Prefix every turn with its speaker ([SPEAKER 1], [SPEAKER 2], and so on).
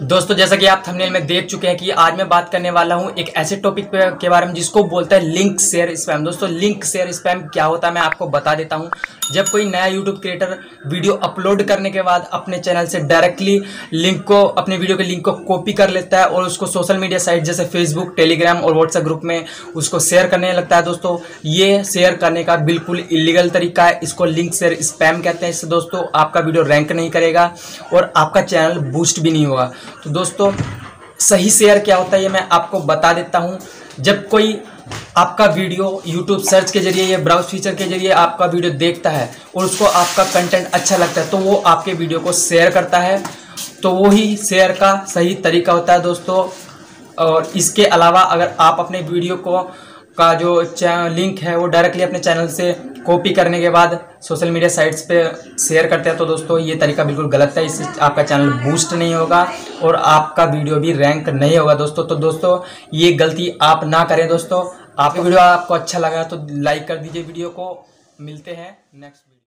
[SPEAKER 1] दोस्तों, जैसा कि आप थंबनेल में देख चुके हैं कि आज मैं बात करने वाला हूँ एक ऐसे टॉपिक के बारे में जिसको बोलता है लिंक शेयर स्पैम दोस्तों लिंक शेयर स्पैम क्या होता है मैं आपको बता देता हूँ। जब कोई नया यूट्यूब क्रिएटर वीडियो अपलोड करने के बाद अपने चैनल से डायरेक्टली लिंक को, अपने वीडियो के लिंक को कॉपी कर लेता है और उसको सोशल मीडिया साइट जैसे फेसबुक टेलीग्राम और व्हाट्सएप ग्रुप में उसको शेयर करने लगता है, दोस्तों, ये शेयर करने का बिल्कुल इलीगल तरीका है। इसको लिंक शेयर स्पैम कहते हैं। इससे, दोस्तों, आपका वीडियो रैंक नहीं करेगा और आपका चैनल बूस्ट भी नहीं होगा। तो दोस्तों, सही शेयर क्या होता है ये मैं आपको बता देता हूँ। जब कोई आपका वीडियो YouTube सर्च के ज़रिए या ब्राउज फीचर के ज़रिए आपका वीडियो देखता है और उसको आपका कंटेंट अच्छा लगता है तो वो आपके वीडियो को शेयर करता है। तो वो ही शेयर का सही तरीका होता है दोस्तों। और इसके अलावा अगर आप अपने वीडियो को का जो लिंक है, वो डायरेक्टली अपने चैनल से कॉपी करने के बाद सोशल मीडिया साइट्स पे शेयर करते हैं। तो दोस्तों, ये तरीका बिल्कुल गलत है। इससे आपका चैनल बूस्ट नहीं होगा और आपका वीडियो भी रैंक नहीं होगा दोस्तों। तो दोस्तों, ये गलती आप ना करें दोस्तों। आपकी वीडियो आपको अच्छा लगा तो लाइक कर दीजिए वीडियो को। मिलते हैं नेक्स्ट